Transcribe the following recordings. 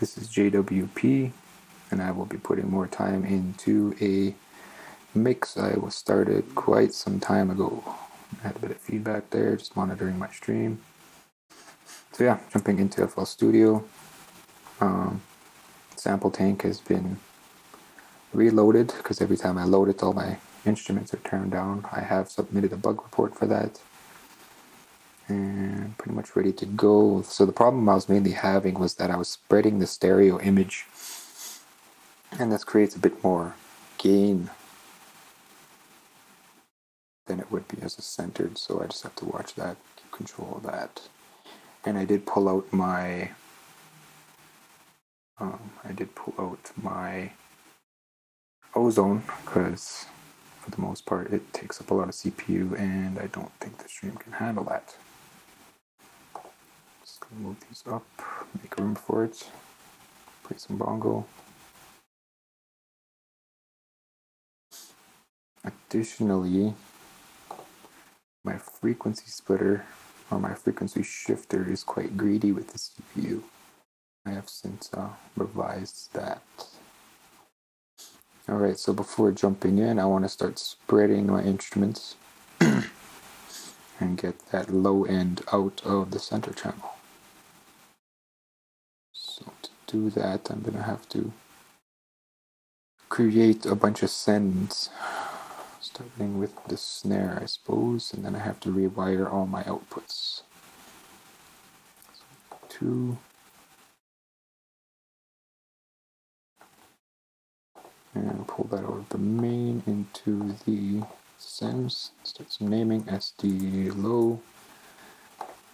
This is JWP, and I will be putting more time into a mix I was started quite some time ago. I had a bit of feedback there, just monitoring my stream. So yeah, jumping into FL Studio. Um, SampleTank has been reloaded because every time I load it, all my instruments are turned down. I have submitted a bug report for that and pretty much ready to go. So the problem I was mainly having was that I was spreading the stereo image and this creates a bit more gain than it would be as a centered so I just have to watch that, keep control of that. And I did pull out my um, I did pull out my ozone because for the most part it takes up a lot of CPU and I don't think the stream can handle that move these up, make room for it, play some bongo. Additionally, my frequency splitter or my frequency shifter is quite greedy with the CPU. I have since uh, revised that. Alright, so before jumping in, I want to start spreading my instruments and get that low end out of the center channel do that, I'm gonna have to create a bunch of sends, starting with the snare, I suppose, and then I have to rewire all my outputs. So two. And pull that out of the main into the sends. Start some naming SD low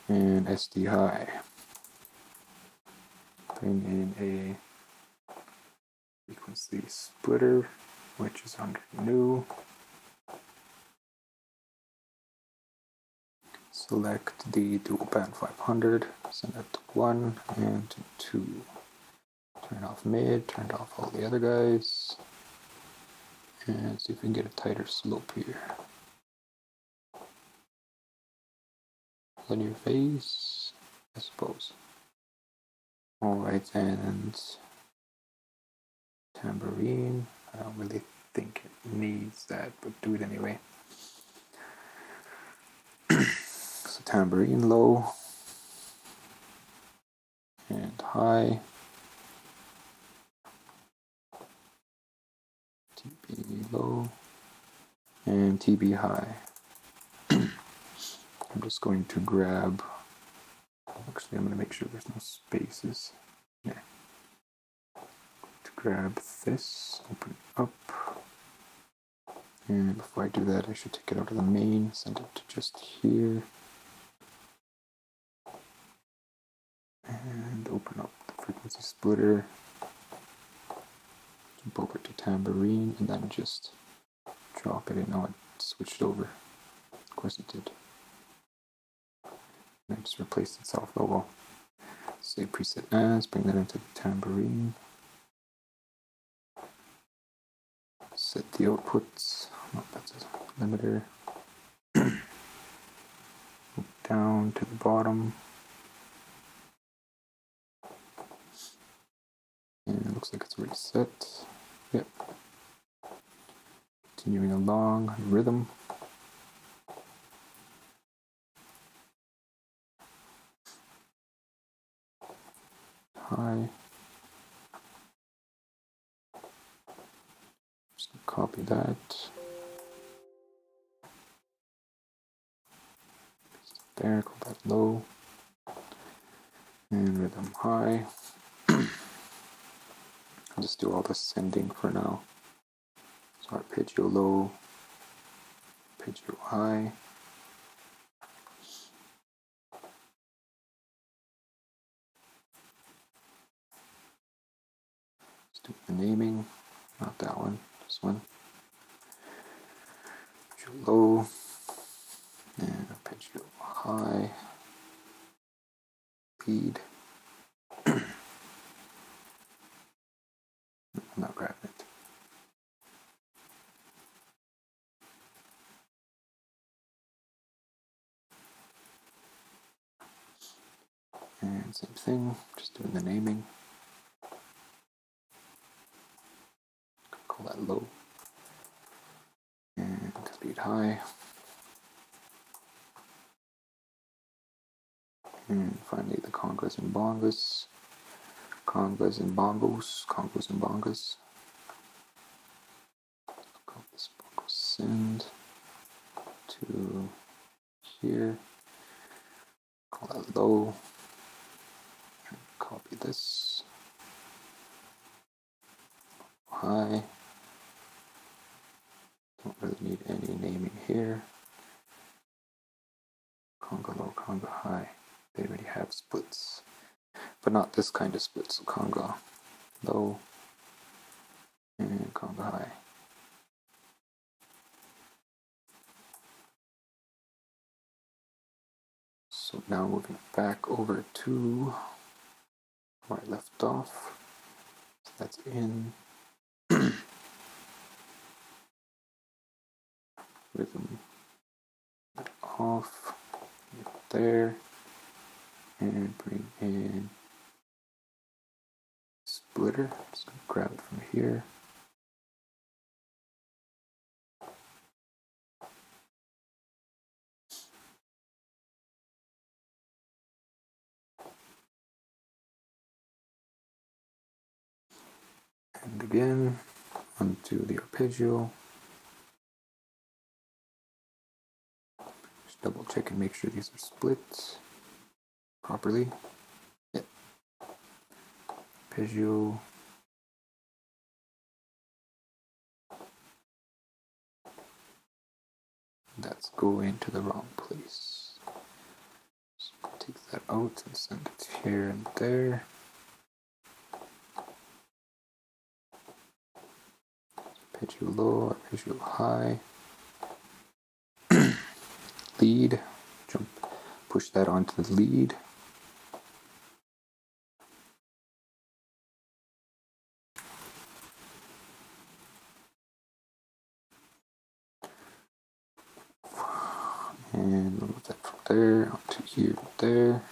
and SD high in a frequency splitter, which is under new. Select the dual band 500, send it to 1 and to 2. Turn off mid, turn off all the other guys. And see if we can get a tighter slope here. Linear phase, I suppose. Alright, and tambourine. I don't really think it needs that, but do it anyway. so tambourine low and high. TB low and TB high. I'm just going to grab Actually, I'm going to make sure there's no spaces. Yeah. To grab this, open it up. And before I do that, I should take it out of the main, send it to just here. And open up the frequency splitter. Jump over to tambourine and then just drop it in. Now it switched over. Of course it did. It just replace itself. Oh well. Say preset as, bring that into the tambourine. Set the outputs. Oh, that's a limiter. down to the bottom. And it looks like it's already set. Yep. Continuing along, rhythm. high. Just copy that. There, call that low. And rhythm high. I'll just do all the sending for now. So arpeggio low, arpeggio high. Let's do the naming, not that one, this one low and a pitch high speed I'm not grabbing it. And same thing, just doing the naming. Call that low. And high. And finally the congas and bongas. Congas and bongos, congas and bongas. Call this bongo send to here. Call that low. Copy this. High. Don't really need any naming here. Conga low, conga high. They already have splits. But not this kind of split, so conga low and conga high. So now moving back over to where I left off. So that's in rhythm off there and bring in splitter. Gonna grab it from here. And again, onto the arpeggio. Double check and make sure these are split properly. Yep. Arpeggio. That's going to the wrong place. So take that out and send it here and there. arpeggio low, arpeggio high. Lead, jump, push that onto the lead. And move that from there onto here, there.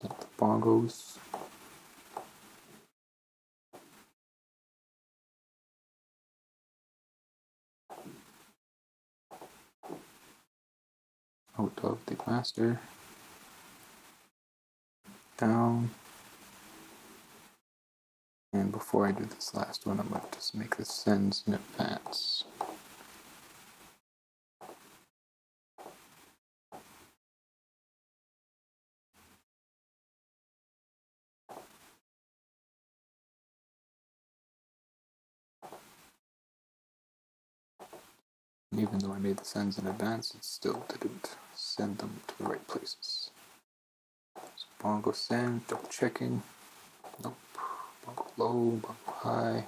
the bongos. Out of the cluster Down. And before I do this last one, I'm going to just make the sends in advance. Even though I made the sends in advance, it still didn't send them to the right places. So bongo send, double checking. Nope. Bongo low, bongo high.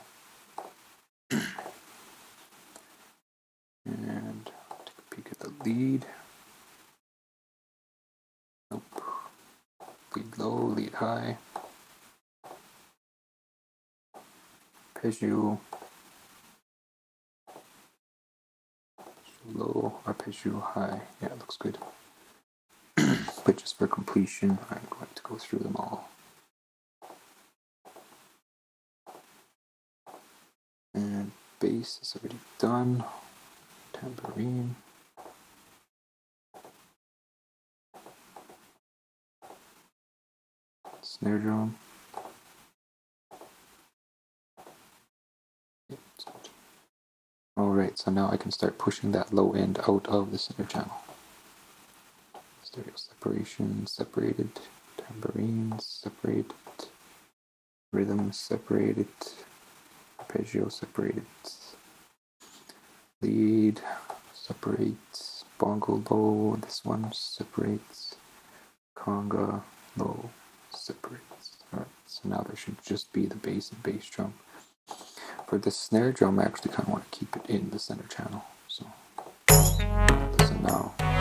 and take a peek at the lead. Nope. Lead low, lead high. Arpeggio. Low, arpeggio high. Yeah, it looks good. but just for completion, I'm going to go through them all. And bass is already done. Tambourine. Snare drum. So now I can start pushing that low end out of the center channel. Stereo separation, separated, tambourines, separated, rhythm separated, arpeggio separated, lead separates, bongo low, this one separates, conga low separates. Alright, so now there should just be the bass and bass drum for the snare drum, I actually kind of want to keep it in the center channel. So, now.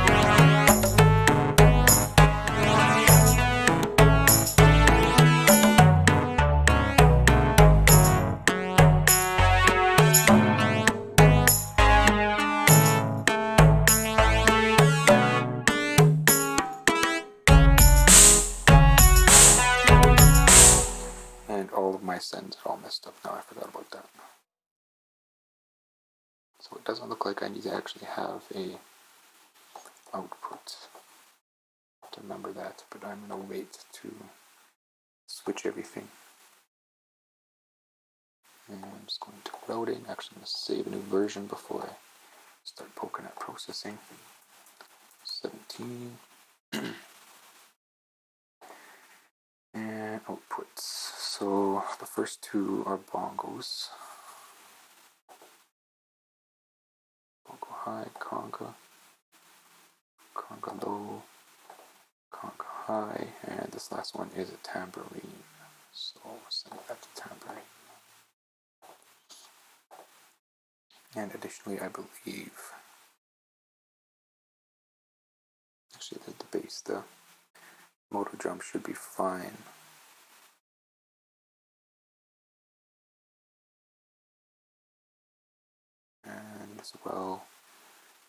Actually have a output to remember that, but I'm gonna wait to switch everything. And I'm just going to routing. Actually, I'm gonna save a new version before I start poking at processing. 17. and outputs. So the first two are bongos. High, conga, conga low, conga high, and this last one is a tambourine. So we'll send that to tambourine. And additionally, I believe, actually, the, the bass, the motor drum should be fine. And as well,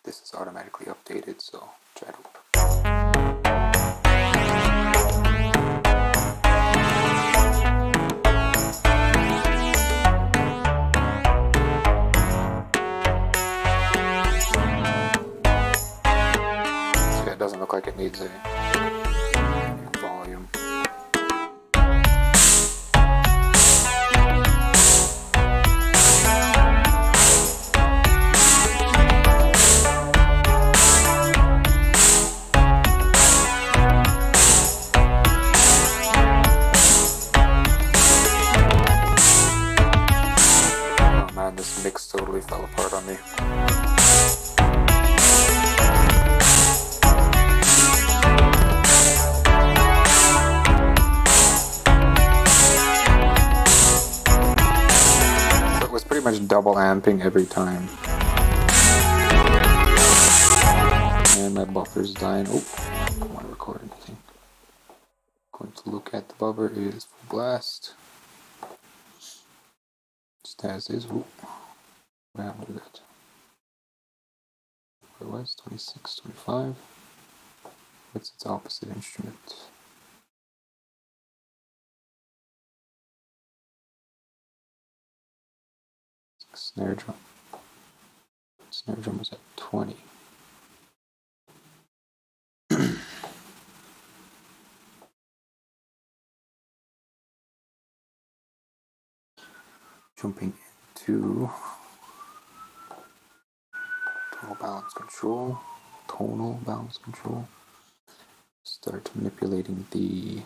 this is automatically updated, so try to Yeah, it doesn't look like it needs a pretty much double amping every time. And my buffer's dying. Oh, I don't want to record anything. Going to look at the buffer is full blast. As is. Ooh. What happened to that? Where it was? 26, 25. What's its opposite instrument? Snare drum. Snare drum was at 20. Jumping into tonal balance control, tonal balance control. Start manipulating the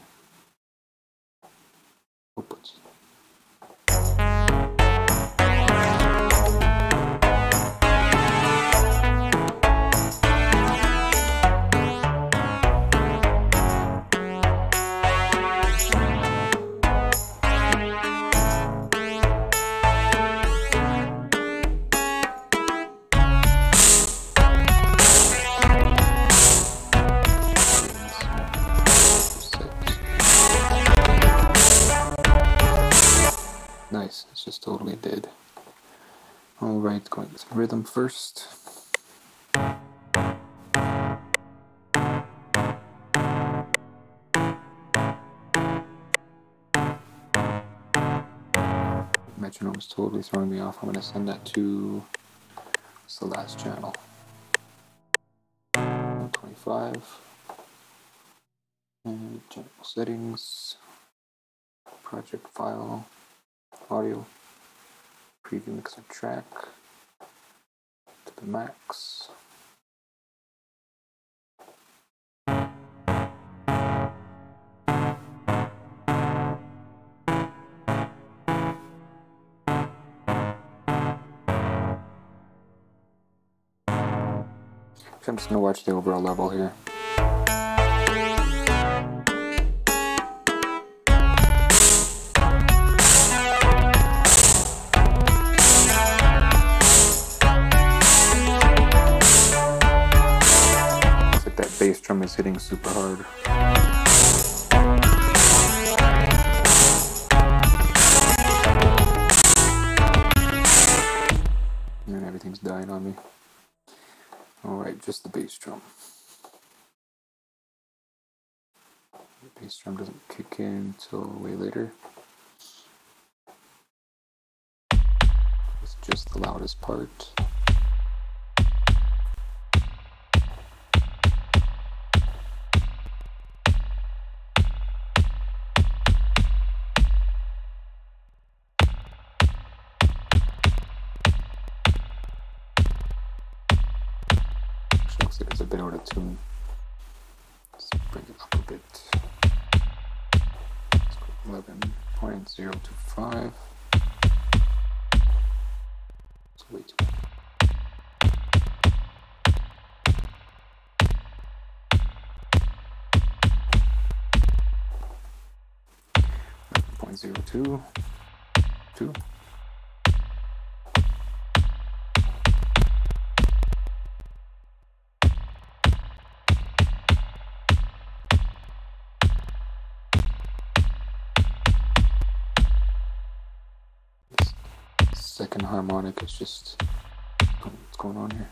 rhythm first. Metronome's totally throwing me off. I'm going to send that to the last channel? 25. And general settings, project file, audio, preview mixer track the max. I'm just gonna watch the overall level here. Drum is hitting super hard. And everything's dying on me. Alright, just the bass drum. The bass drum doesn't kick in until way later. It's just the loudest part. 11.025. It's way too Point zero two two. Harmonic is just what's going on here.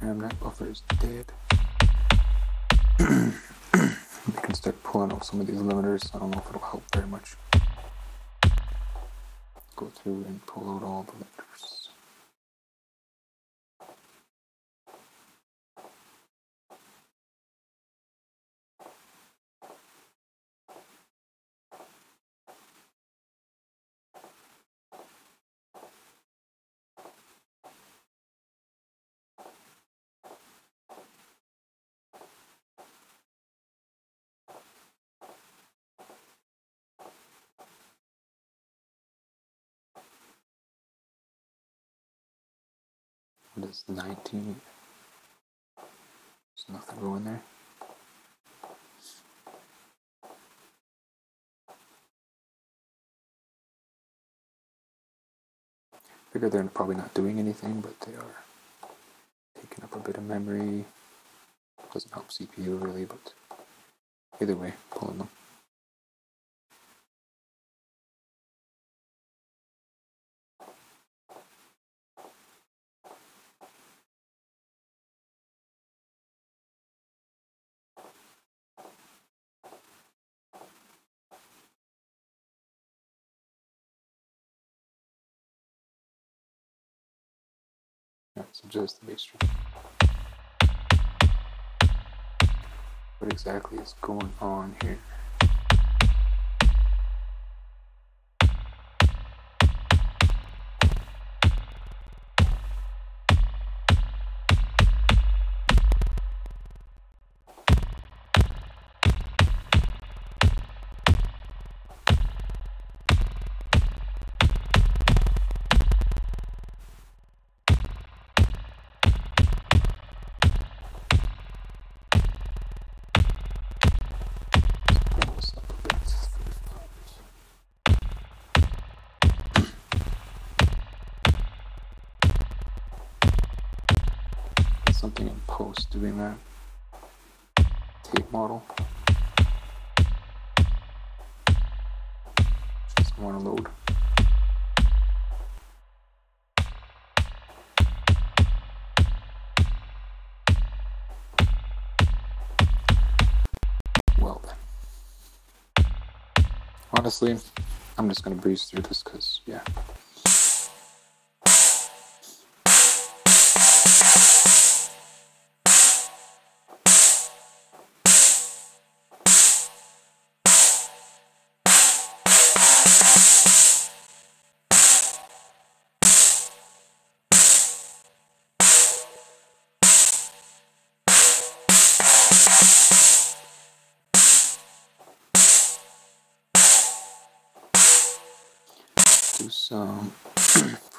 And that buffer is dead. we can start pulling out some of these limiters. I don't know if it'll help very much. Go through and pull out all the limiters. What is 19? There's nothing going there. Figure they're probably not doing anything, but they are taking up a bit of memory. Doesn't help CPU really, but either way, pulling them. So just the drum. What exactly is going on here? Something in post doing that tape model. Just want to load. Well then. Honestly, I'm just going to breeze through this because, yeah.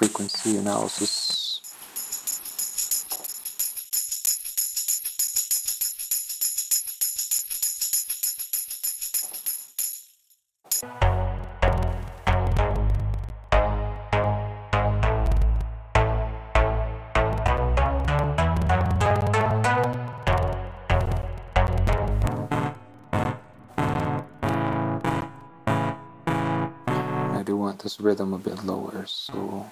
Frequency analysis. Rhythm a bit lower, so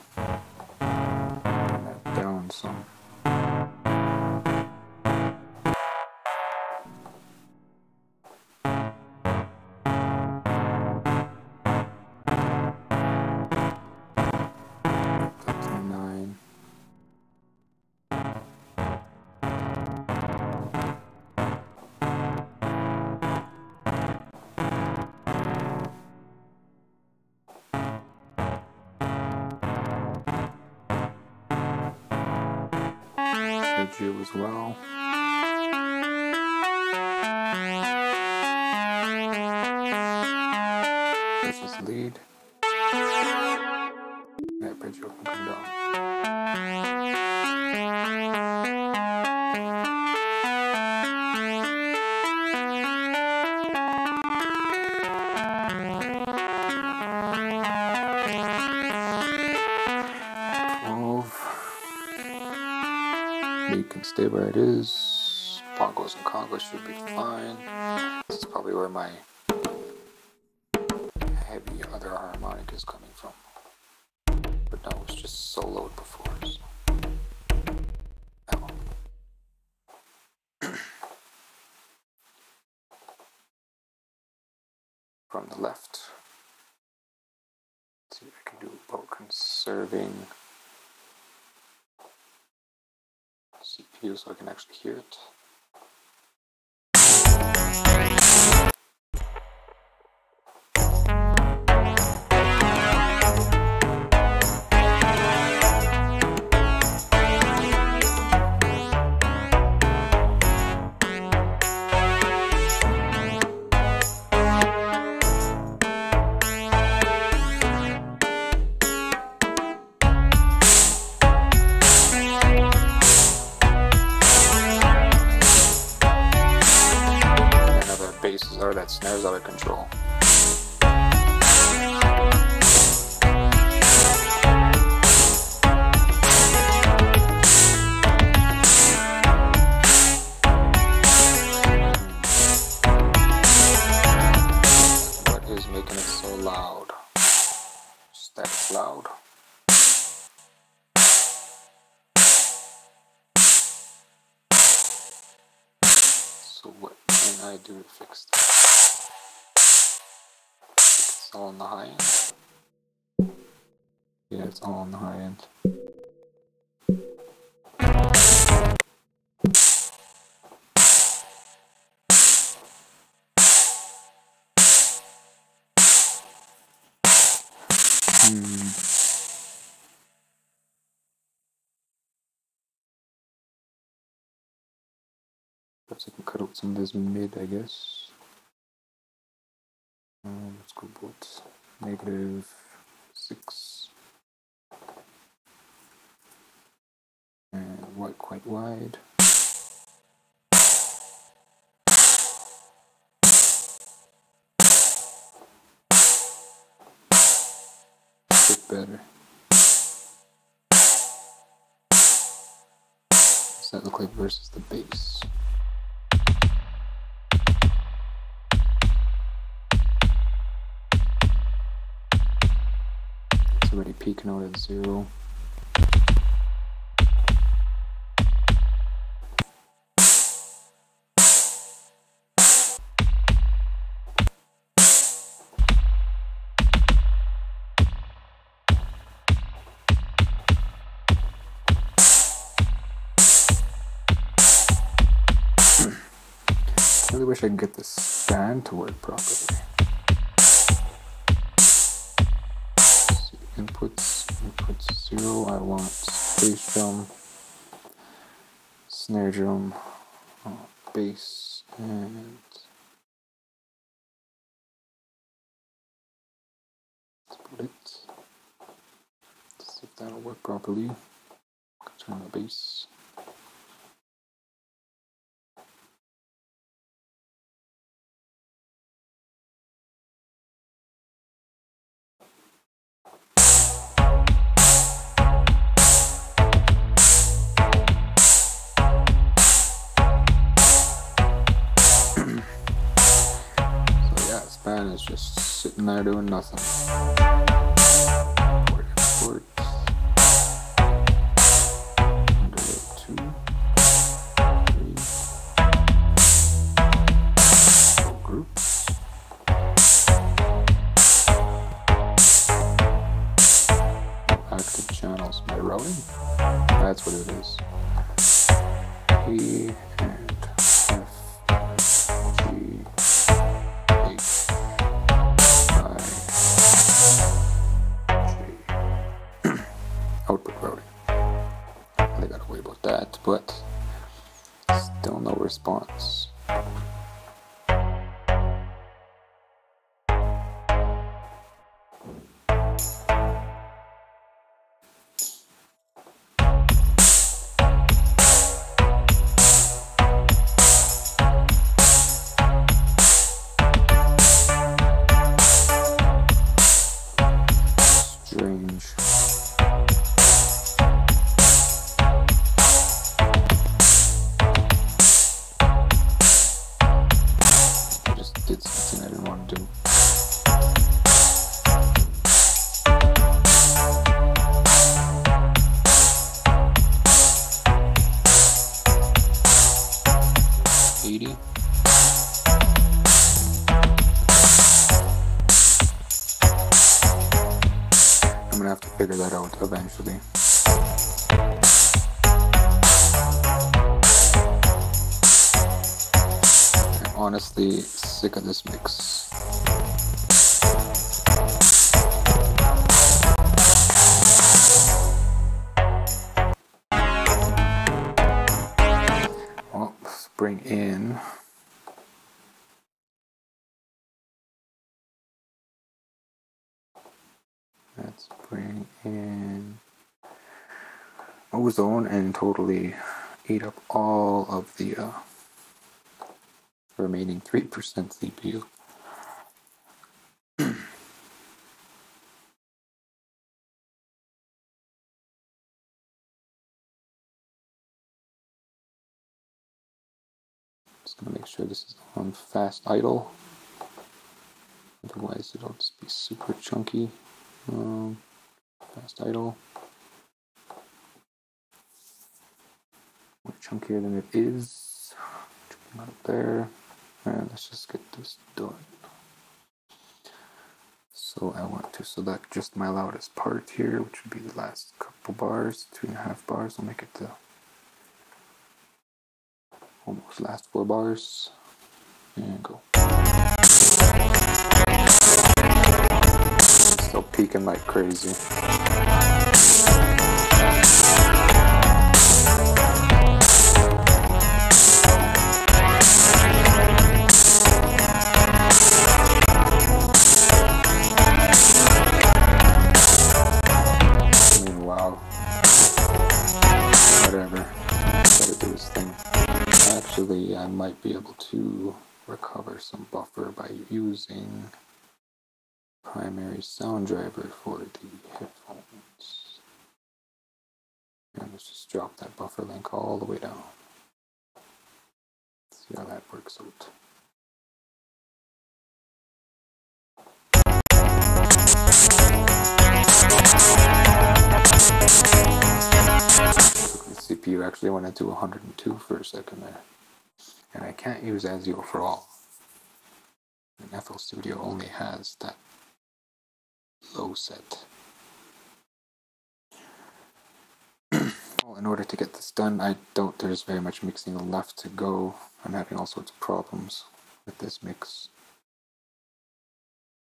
arpeggio as well. This is lead. Arpeggio can come down. Stay where it is. Bongos and congos should be fine. This is probably where my heavy other harmonic is coming from. But no, it's just soloed before. So. From the left. Let's see if I can do about conserving CPU so I can actually hear it. All on the high end. Yeah, it's all on the high end. Hmm. Perhaps I can cut out some of this mid, I guess. Um, let's go about negative six. And white quite wide. Bit better. Does that look like versus the base? Already out at zero. I really wish I could get this band to work properly. Inputs, inputs zero. I want bass drum, snare drum, uh, bass, and that's it. Let's see if that'll work properly. Turn the bass. Yeah, is just sitting there doing nothing. Groups. Active channels. That's what it is. Of this mix. Let's bring in Let's bring in ozone and totally eat up all of the uh, remaining 3% CPU. Just gonna make sure this is on fast idle. Otherwise it'll just be super chunky. Um, fast idle. More chunkier than it is. Out there. Let's just get this done. So I want to select just my loudest part here, which would be the last couple bars, two and a half bars. I'll make it the almost last four bars. And go. Still peaking like crazy. Some buffer by using primary sound driver for the headphones. And let's just drop that buffer link all the way down. See how that works out. The CPU actually went into 102 for a second there. And I can't use ASIO for all. And FL Studio only has that low set. well, in order to get this done, I don't there's very much mixing left to go. I'm having all sorts of problems with this mix.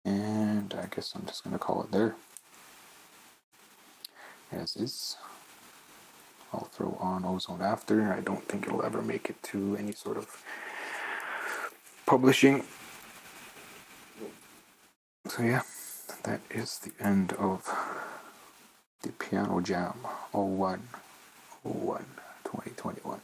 And I guess I'm just going to call it there. As is. I'll throw on ozone after. I don't think it'll ever make it to any sort of publishing. So yeah, that is the end of the Piano Jam 01 01 2021.